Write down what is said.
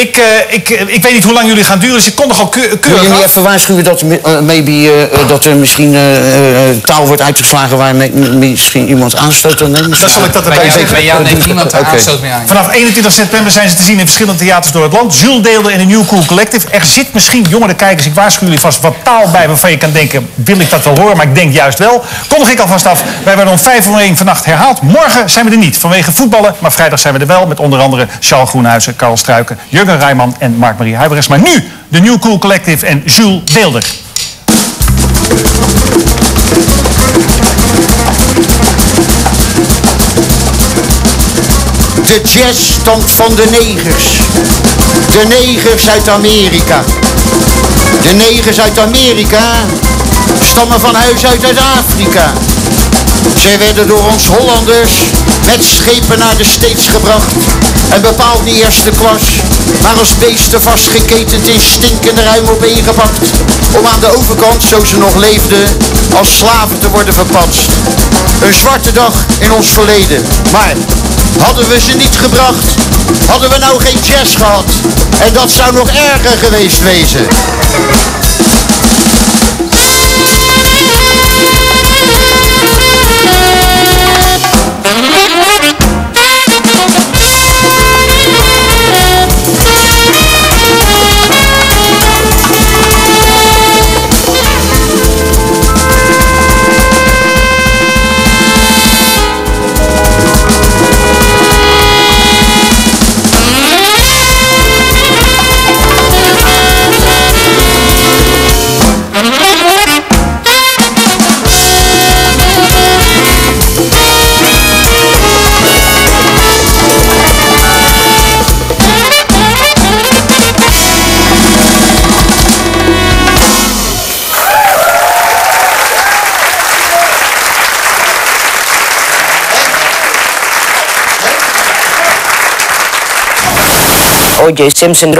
Ik, eh, ik, eh, ik weet niet hoe lang jullie gaan duren, dus ik kon nog al keur- Wil keurig je niet af. even waarschuwen dat, eh, maybe, dat er misschien taal wordt uitgeslagen waar misschien iemand aanstoot aan neemt? Dan zal ik dat Bij erbij zeggen. bij jou neemt niemand Oké. aanstoot meer aan. Vanaf 21 september zijn ze te zien in verschillende theaters door het land. Jules deelde in een New Cool Collective. Er zit misschien, jongere kijkers, ik waarschuw jullie vast, wat taal bij waarvan je kan denken, wil ik dat wel horen? Maar ik denk juist wel. Kondig ik alvast af, wij werden om 5 uur 1 vannacht herhaald. Morgen zijn we er niet, vanwege voetballen. Maar vrijdag zijn we er wel, met onder andere Charles Groenhuizen, Karel Struiken, Jurgen Rijman en Mark-Marie Huibrechts. Maar nu de New Cool Collective en Jules Deelder. De jazz stamt van de negers. De negers uit Amerika. De negers uit Amerika stammen van huis uit uit Afrika. Zij werden door ons Hollanders met schepen naar de States gebracht. En bepaald niet eerste klas, maar als beesten vastgeketend in stinkende ruim op ingepakt. Om aan de overkant, zo ze nog leefden, als slaven te worden verpatst. Een zwarte dag in ons verleden. Maar hadden we ze niet gebracht, hadden we nou geen jazz gehad. En dat zou nog erger geweest wezen. Oye Simpson